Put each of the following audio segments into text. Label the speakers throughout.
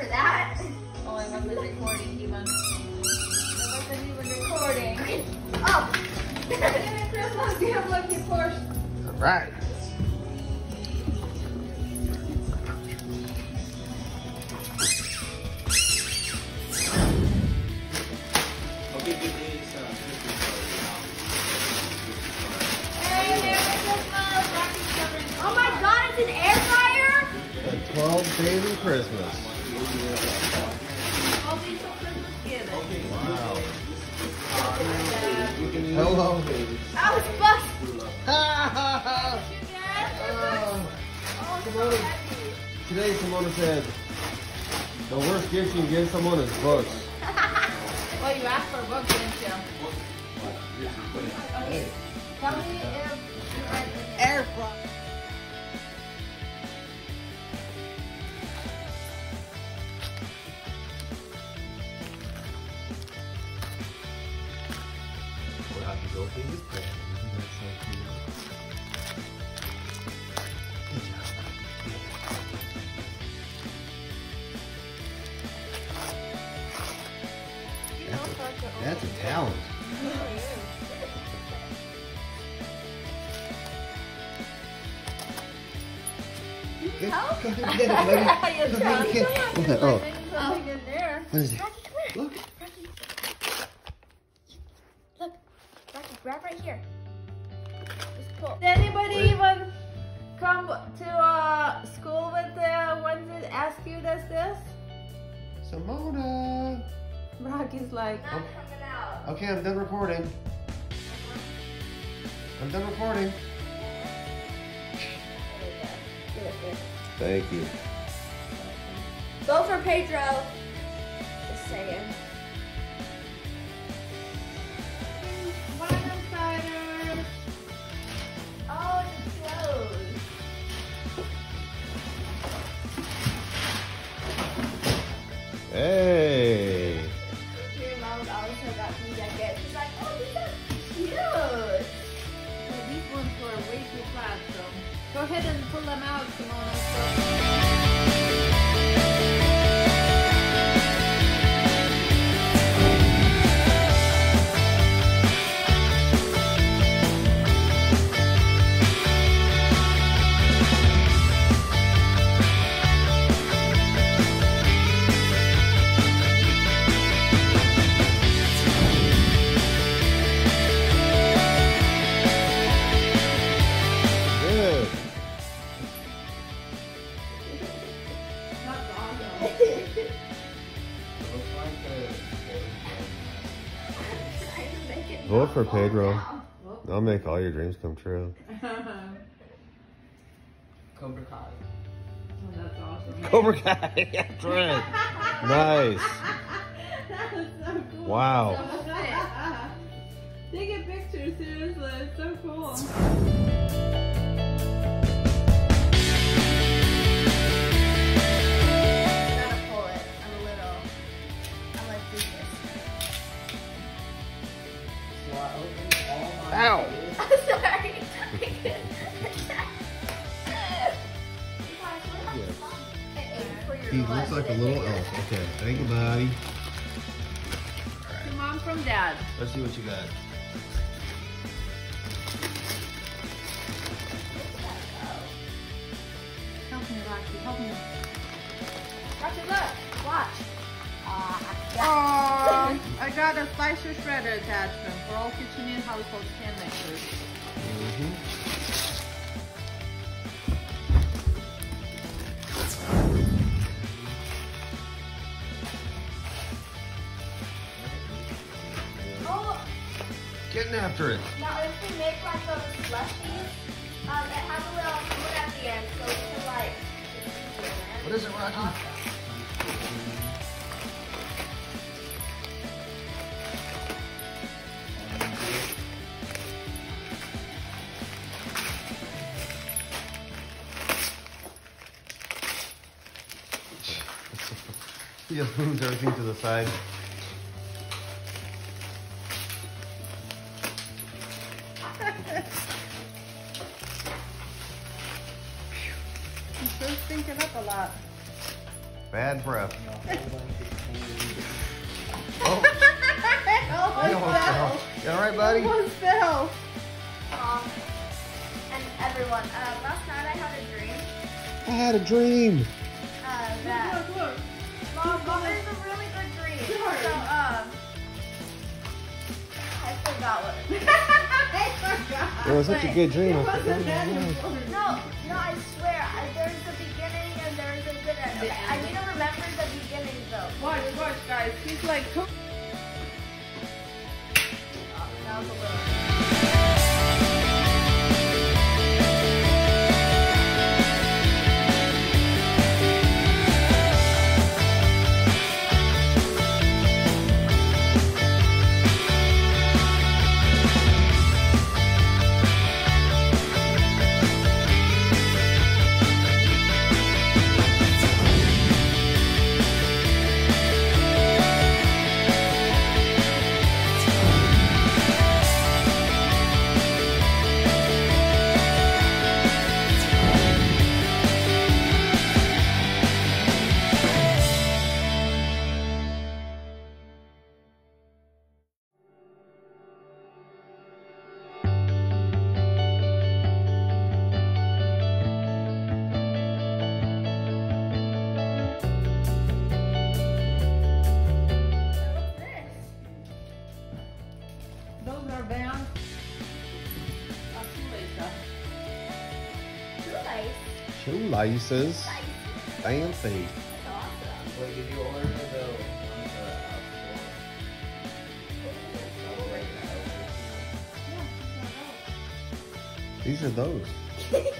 Speaker 1: for that.
Speaker 2: Oh, I wasn't recording even. I wasn't even recording.
Speaker 1: Oh.
Speaker 2: Merry Christmas, you have lucky first.
Speaker 3: All right.
Speaker 4: I'll give you these, uh, Christmas
Speaker 2: Hey, Merry Christmas. Rocky's covering.
Speaker 1: Oh my god, it's an air fryer?
Speaker 3: The 12 days of Christmas.
Speaker 2: All these for Christmas giving.
Speaker 3: Wow.
Speaker 2: Yeah.
Speaker 3: Hello.
Speaker 1: That was bust.
Speaker 3: Ah!
Speaker 2: Yeah.
Speaker 3: Oh, Simona, today Simona said, the worst gift you can give someone is books.
Speaker 2: Well, you asked for a book, didn't you? Okay. Tell me if you read the
Speaker 5: Air
Speaker 3: Go, go get it, buddy.
Speaker 2: You
Speaker 3: Go
Speaker 2: found
Speaker 3: get it.
Speaker 2: something.
Speaker 3: What? Oh,
Speaker 2: Maybe something in there.
Speaker 3: what is it?
Speaker 1: Rocky, come
Speaker 3: Look.
Speaker 1: here. Rocky. Look. Rocky, grab right here. Just pull.
Speaker 2: Did anybody even come to uh, school with the ones that ask you this this?
Speaker 3: Simona.
Speaker 2: Rocky's like,
Speaker 1: Not coming out.
Speaker 3: Okay, I'm done recording. I'm done recording. Thank you.
Speaker 1: Go for Pedro. Just saying.
Speaker 2: Bottom.
Speaker 1: Oh, it's closed.
Speaker 3: Hey.
Speaker 1: Your mom always got me jacket. She's like, oh,
Speaker 2: go ahead and pull them out, Simona.
Speaker 3: For Pedro. I'll make all your dreams come true.
Speaker 4: Cobra Kai.
Speaker 2: Oh, that's awesome.
Speaker 3: Cobra Kai. That's right. Nice.
Speaker 2: that was so cool.
Speaker 3: Wow.
Speaker 2: Take a picture, seriously. It's so cool.
Speaker 3: Ow.
Speaker 1: I'm sorry.
Speaker 3: He looks like a little elf. Okay. Thank you, buddy.
Speaker 2: To mom from dad.
Speaker 3: Let's see what you got.
Speaker 2: Help me, Rocky. Help me.
Speaker 1: Rocky, look. Watch.
Speaker 2: Uh, Oh, I got a slicer shredder attachment for all KitchenAid household stand mixers.
Speaker 3: Mm-hmm.
Speaker 1: Oh,
Speaker 3: Getting after it.
Speaker 1: now if we make like those slushies, um, it has a little food at the end, so we can like.
Speaker 3: What is it, Rocky? He just moves everything to the side.
Speaker 2: I'm stinking up a lot.
Speaker 3: Bad breath.
Speaker 4: and a whole bunch of candy.
Speaker 3: Oh, you almost fell. You all right, buddy?
Speaker 2: Almost fell.
Speaker 1: Um, and everyone, uh, last night I had a dream
Speaker 3: I had a dream.
Speaker 1: uh, that
Speaker 2: Look, look.
Speaker 1: Mom, Mom, it's a really good dream.
Speaker 2: Sorry.
Speaker 1: So, um, I forgot what.
Speaker 2: I forgot.
Speaker 3: It was such a good dream.
Speaker 2: It wasn't that important.
Speaker 1: No, no, I swear. I, there's a beginning and there's a good end. Okay, I need to remember the beginning though.
Speaker 2: Watch, watch, guys. He's like, Shoelaces.
Speaker 3: Fancy.
Speaker 1: Awesome.
Speaker 4: Wait, did you order the.
Speaker 3: These are those.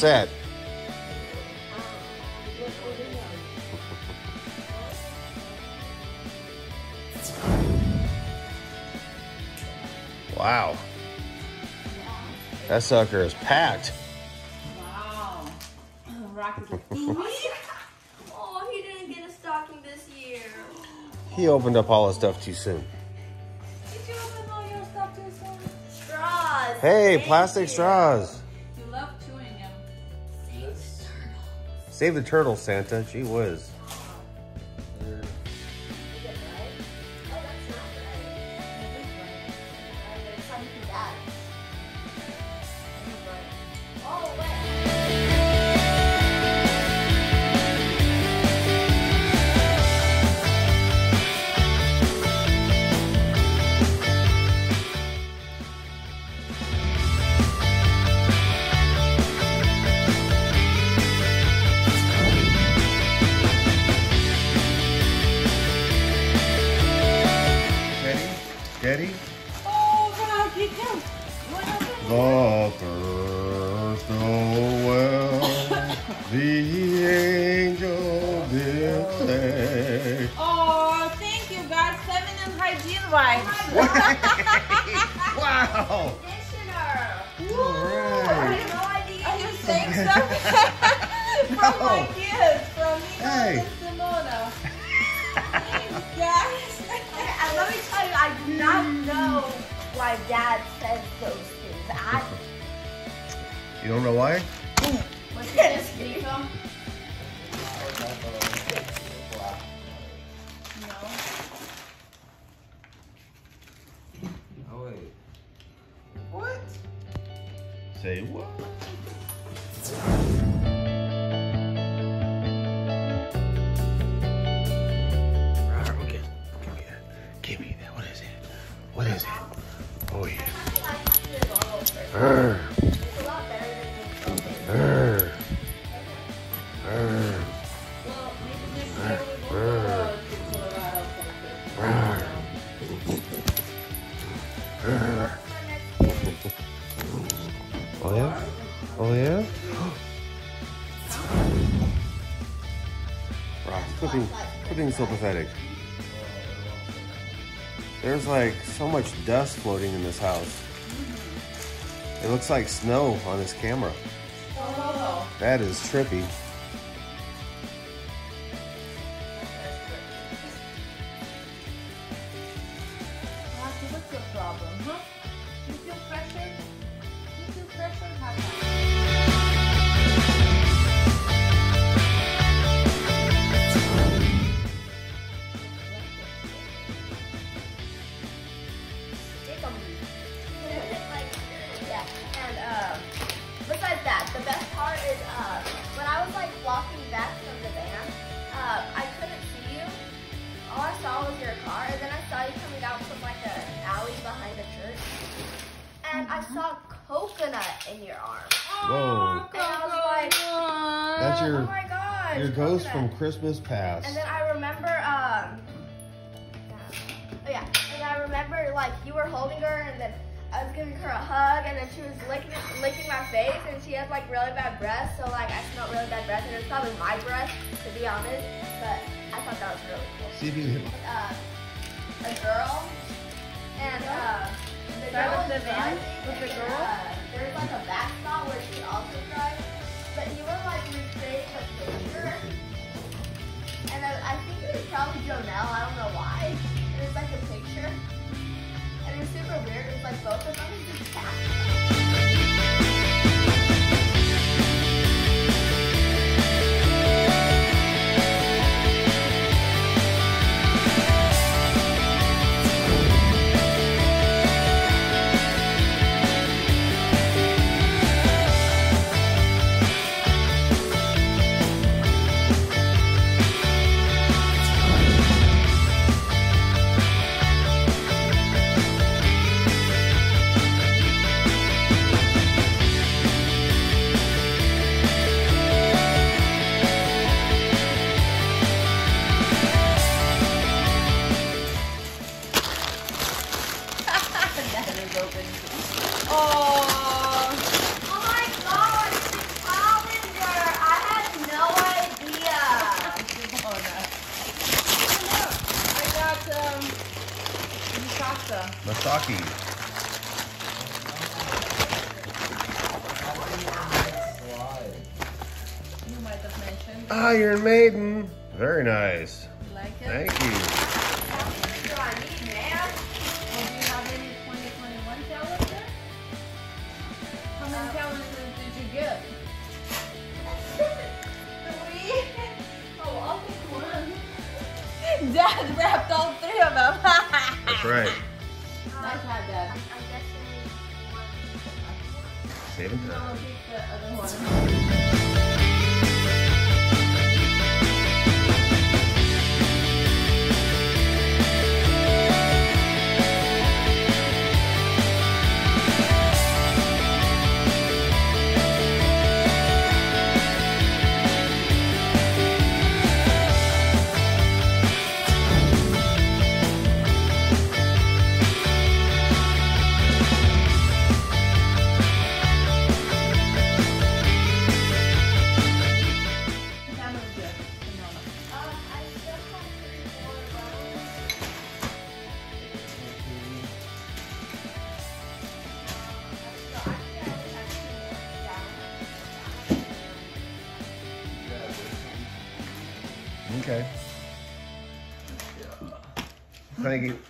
Speaker 3: What's that? Wow. That sucker is packed.
Speaker 2: Wow.
Speaker 1: Oh, he didn't get a stocking this year.
Speaker 3: He opened up all his stuff too soon.
Speaker 2: Did you open all your stuff too soon?
Speaker 1: Straws.
Speaker 3: Hey,
Speaker 1: Thank
Speaker 3: plastic
Speaker 1: you.
Speaker 3: straws. Save the turtle, Santa. Gee whiz.
Speaker 2: Happened?
Speaker 3: The well, the angel did say.
Speaker 2: Oh, thank you, guys. Seven and hygiene wipes.
Speaker 3: wow!
Speaker 1: Conditioner.
Speaker 3: All
Speaker 1: I
Speaker 3: right.
Speaker 1: have no idea.
Speaker 2: Are you saying something? from my kids, from me
Speaker 3: Hey.
Speaker 2: and Simona. Thanks, guys.
Speaker 1: And let me tell you, I do not know why Dad says those things. I
Speaker 3: You don't know why?
Speaker 1: what's this, Miko?
Speaker 4: Oh wait.
Speaker 2: What?
Speaker 3: Say what? Okay, give me that. Give me that. What is it? What is it? Oh yeah. Oh yeah? Oh yeah? Rock, quit being, quit being so pathetic. There's like so much dust floating in this house. It looks like snow on this camera.
Speaker 2: Oh.
Speaker 3: That is trippy. That's
Speaker 1: oh
Speaker 3: your
Speaker 1: my gosh.
Speaker 3: your ghost from. Christmas past.
Speaker 1: And then I remember, um, oh yeah, and I remember like you were holding her, and then I was giving her a hug, and then she was licking licking my face, and she has like really bad breath, so like I smelled really bad breath, and it was probably my breath to be honest, but I thought that was really cool.
Speaker 3: See if you can
Speaker 1: Uh, a girl, and uh, the
Speaker 2: Drive
Speaker 1: girl
Speaker 2: up the
Speaker 1: was
Speaker 2: van
Speaker 1: driving,
Speaker 2: with the
Speaker 1: and,
Speaker 2: girl?
Speaker 1: Uh, there's like a back spot where she also
Speaker 3: Masaki.
Speaker 4: Slide.
Speaker 2: You might have mentioned.
Speaker 3: Ah, Iron Maiden. Very nice. Thank you.